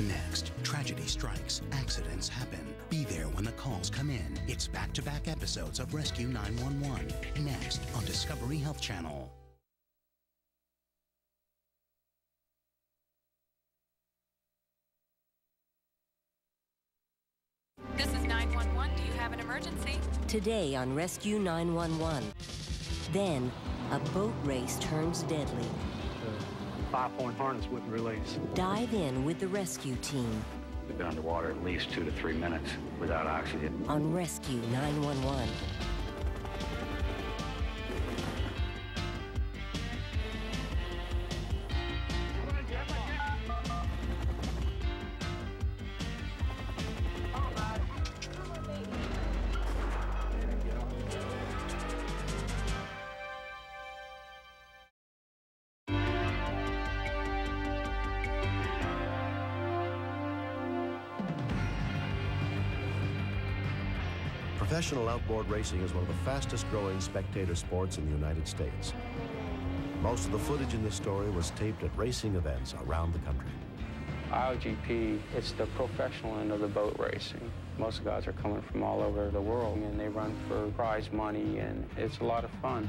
Next, tragedy strikes, accidents happen. Be there when the calls come in. It's back to back episodes of Rescue 911. Next on Discovery Health Channel. This is 911. Do you have an emergency? Today on Rescue 911. Then, a boat race turns deadly. The five-point harness wouldn't release. Dive in with the rescue team We've been underwater at least two to three minutes without oxygen. on Rescue 911. Professional outboard racing is one of the fastest growing spectator sports in the United States. Most of the footage in this story was taped at racing events around the country. IOGP, it's the professional end of the boat racing. Most of guys are coming from all over the world and they run for prize money and it's a lot of fun.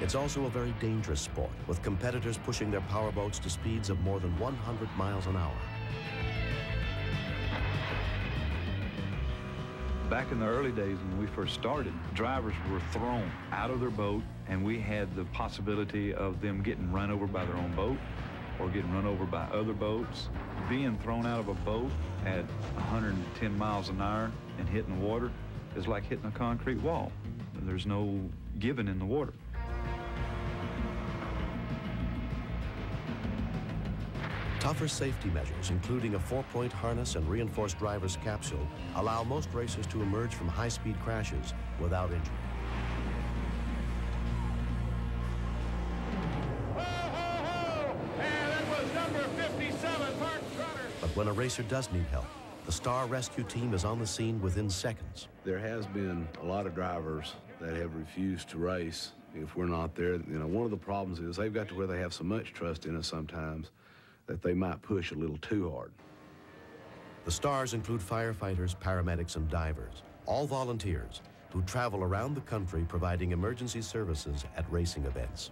It's also a very dangerous sport, with competitors pushing their powerboats to speeds of more than 100 miles an hour. Back in the early days when we first started, drivers were thrown out of their boat and we had the possibility of them getting run over by their own boat or getting run over by other boats. Being thrown out of a boat at 110 miles an hour and hitting the water is like hitting a concrete wall. There's no giving in the water. Tougher safety measures, including a four-point harness and reinforced driver's capsule, allow most racers to emerge from high-speed crashes without injury. But when a racer does need help, the Star Rescue Team is on the scene within seconds. There has been a lot of drivers that have refused to race if we're not there. You know, one of the problems is they've got to where they have so much trust in us sometimes that they might push a little too hard. The stars include firefighters, paramedics, and divers, all volunteers who travel around the country providing emergency services at racing events.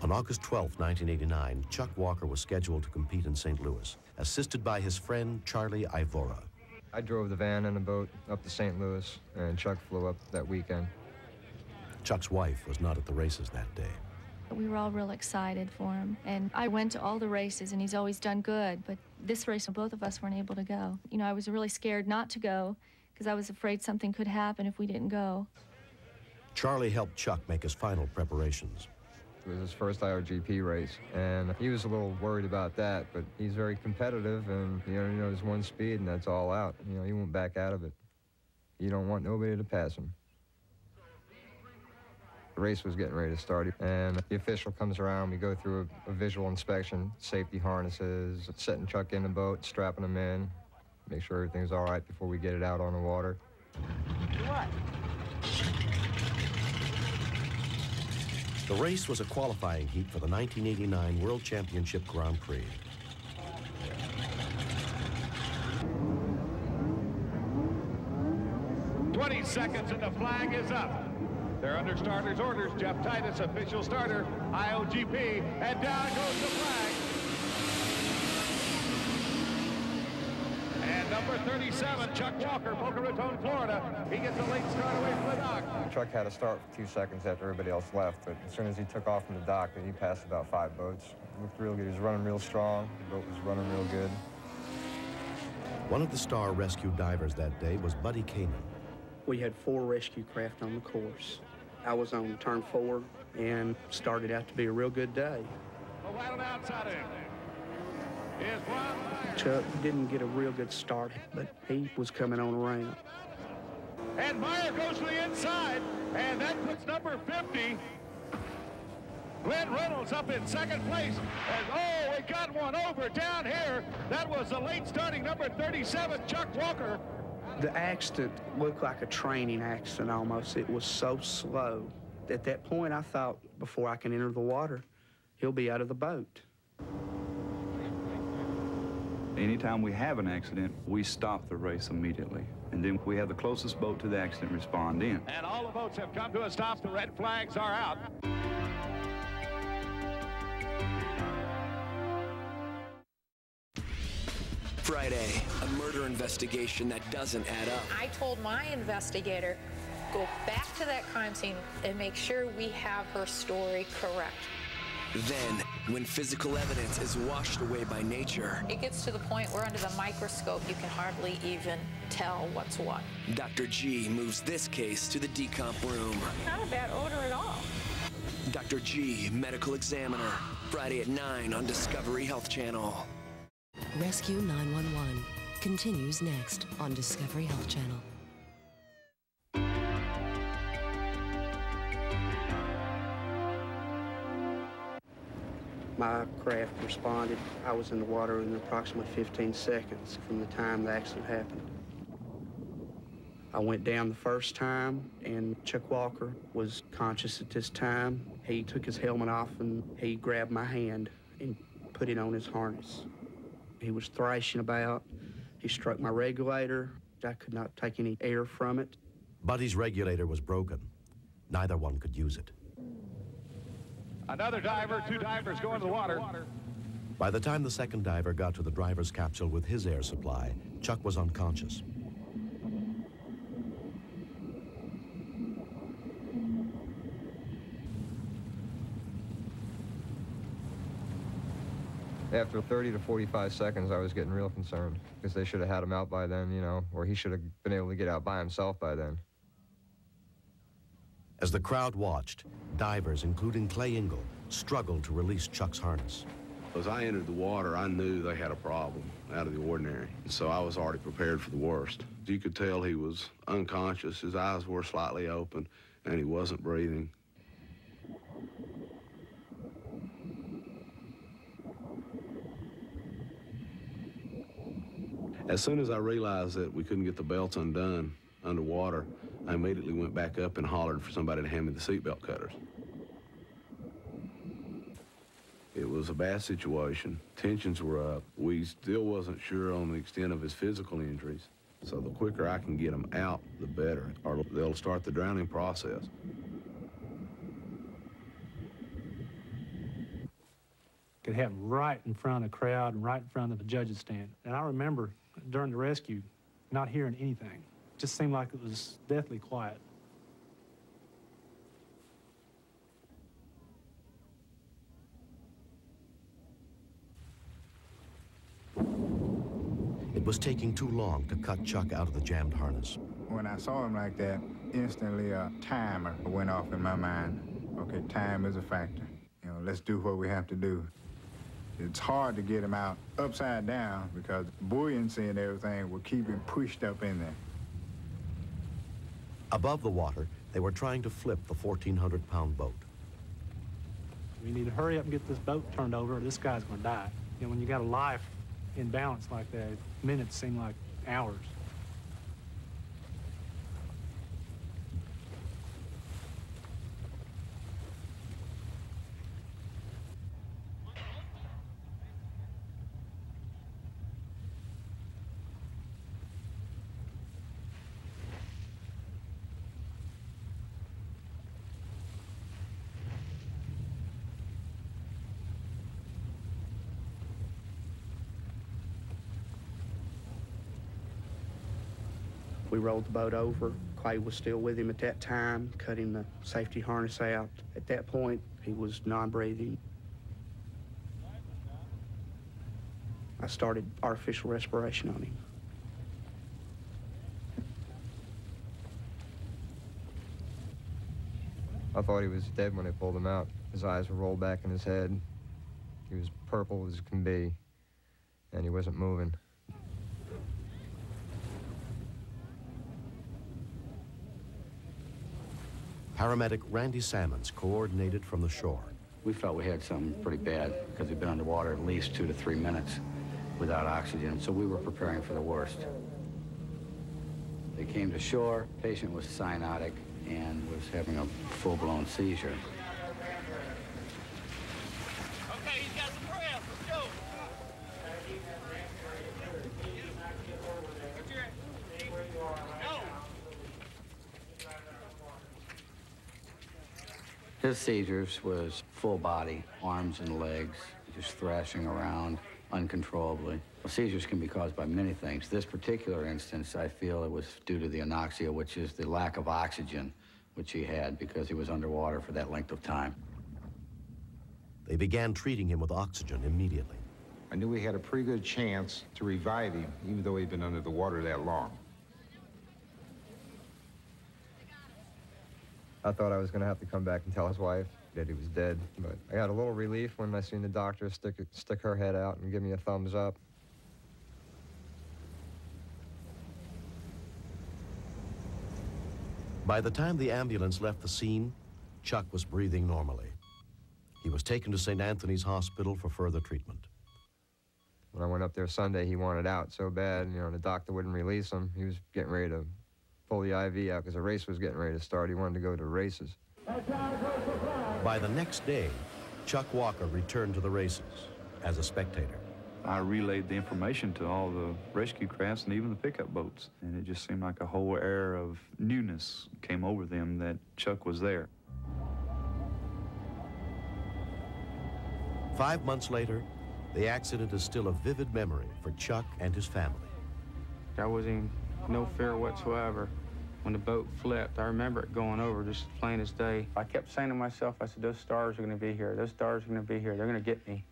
On August 12, 1989, Chuck Walker was scheduled to compete in St. Louis, assisted by his friend Charlie Ivora. I drove the van and the boat up to St. Louis, and Chuck flew up that weekend. Chuck's wife was not at the races that day. We were all real excited for him. And I went to all the races, and he's always done good. But this race, both of us weren't able to go. You know, I was really scared not to go because I was afraid something could happen if we didn't go. Charlie helped Chuck make his final preparations. It was his first IRGP race, and he was a little worried about that, but he's very competitive, and, you know, he knows one speed, and that's all out. You know, he won't back out of it. You don't want nobody to pass him. The race was getting ready to start, and the official comes around. We go through a, a visual inspection, safety harnesses, setting Chuck in the boat, strapping him in, make sure everything's all right before we get it out on the water. What? The race was a qualifying heat for the 1989 World Championship Grand Prix. Twenty seconds and the flag is up. They're under starter's orders. Jeff Titus, official starter, IOGP, and down goes the flag. And number 37, Chuck Walker, Boca Raton, Florida. He gets a late start away from the dock. Chuck had to start for two seconds after everybody else left, but as soon as he took off from the dock, he passed about five boats. Looked real good. He was running real strong. The boat was running real good. One of the star rescue divers that day was Buddy Kamen. We had four rescue craft on the course. I was on turn four and started out to be a real good day. Chuck didn't get a real good start, but he was coming on around. And Meyer goes to the inside, and that puts number 50, Glenn Reynolds, up in second place. And oh, we got one over down here. That was the late starting number 37, Chuck Walker. The accident looked like a training accident almost. It was so slow. At that point, I thought before I can enter the water, he'll be out of the boat. Anytime we have an accident, we stop the race immediately. And then we have the closest boat to the accident respond in. And all the boats have come to a stop. The red flags are out. Investigation that doesn't add up. I told my investigator, go back to that crime scene and make sure we have her story correct. Then, when physical evidence is washed away by nature, It gets to the point where under the microscope you can hardly even tell what's what. Dr. G moves this case to the decomp room. Not a bad odor at all. Dr. G, medical examiner, Friday at 9 on Discovery Health Channel. Rescue 911 continues next on Discovery Health Channel. My craft responded. I was in the water in approximately 15 seconds from the time the accident happened. I went down the first time, and Chuck Walker was conscious at this time. He took his helmet off and he grabbed my hand and put it on his harness. He was thrashing about. He struck my regulator. I could not take any air from it. Buddy's regulator was broken. Neither one could use it. Another diver, two divers go into the water. By the time the second diver got to the driver's capsule with his air supply, Chuck was unconscious. After 30 to 45 seconds, I was getting real concerned because they should have had him out by then, you know, or he should have been able to get out by himself by then. As the crowd watched, divers, including Clay Ingle, struggled to release Chuck's harness. As I entered the water, I knew they had a problem out of the ordinary. So I was already prepared for the worst. You could tell he was unconscious. His eyes were slightly open, and he wasn't breathing. As soon as I realized that we couldn't get the belts undone underwater, I immediately went back up and hollered for somebody to hand me the seatbelt cutters. It was a bad situation. Tensions were up. We still wasn't sure on the extent of his physical injuries. So the quicker I can get him out, the better, or they'll start the drowning process. Could happen right in front of a crowd and right in front of the judge's stand. And I remember during the rescue not hearing anything. Just seemed like it was deathly quiet. It was taking too long to cut Chuck out of the jammed harness. When I saw him like that, instantly a timer went off in my mind. Okay, time is a factor. You know, let's do what we have to do. It's hard to get him out upside down because buoyancy and everything will keep him pushed up in there. Above the water, they were trying to flip the 1,400-pound boat. We need to hurry up and get this boat turned over or this guy's going to die. You know, when you got a life in balance like that, minutes seem like hours. We rolled the boat over. Clay was still with him at that time, cutting the safety harness out. At that point, he was non-breathing. I started artificial respiration on him. I thought he was dead when they pulled him out. His eyes were rolled back in his head. He was purple as can be, and he wasn't moving. Paramedic Randy Salmons coordinated from the shore. We felt we had something pretty bad because we'd been underwater at least two to three minutes without oxygen, so we were preparing for the worst. They came to shore, patient was cyanotic and was having a full-blown seizure. His seizures was full body, arms and legs, just thrashing around uncontrollably. Well, seizures can be caused by many things. This particular instance, I feel it was due to the anoxia, which is the lack of oxygen, which he had because he was underwater for that length of time. They began treating him with oxygen immediately. I knew we had a pretty good chance to revive him, even though he'd been under the water that long. I thought I was going to have to come back and tell his wife that he was dead, but I got a little relief when I seen the doctor stick, stick her head out and give me a thumbs up. By the time the ambulance left the scene, Chuck was breathing normally. He was taken to St. Anthony's Hospital for further treatment. When I went up there Sunday, he wanted out so bad, you know, the doctor wouldn't release him. He was getting ready to pull the IV out because the race was getting ready to start. He wanted to go to races. By the next day, Chuck Walker returned to the races as a spectator. I relayed the information to all the rescue crafts and even the pickup boats. And it just seemed like a whole air of newness came over them that Chuck was there. Five months later, the accident is still a vivid memory for Chuck and his family. There wasn't no fear whatsoever. When the boat flipped, I remember it going over just as plain as day. I kept saying to myself, I said, those stars are going to be here. Those stars are going to be here. They're going to get me.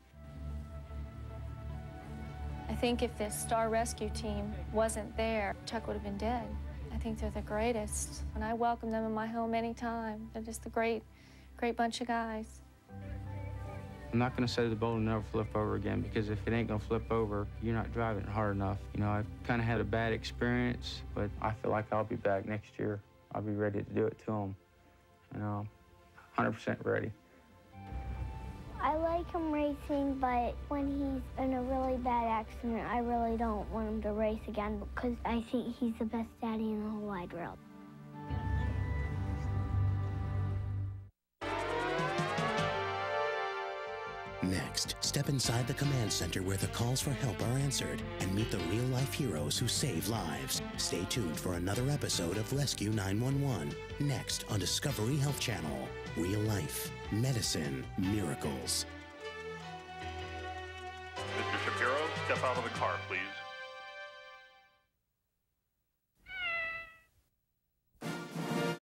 I think if this Star Rescue team wasn't there, Chuck would have been dead. I think they're the greatest, and I welcome them in my home anytime. They're just a great, great bunch of guys. I'm not going to say the boat will never flip over again because if it ain't going to flip over, you're not driving it hard enough. You know, I've kind of had a bad experience, but I feel like I'll be back next year. I'll be ready to do it to them. You know, 100% ready. I like him racing, but when he's in a really bad accident, I really don't want him to race again because I think he's the best daddy in the whole wide world. Next, step inside the command center where the calls for help are answered and meet the real life heroes who save lives. Stay tuned for another episode of Rescue 911. Next on Discovery Health Channel. Real life, medicine, miracles.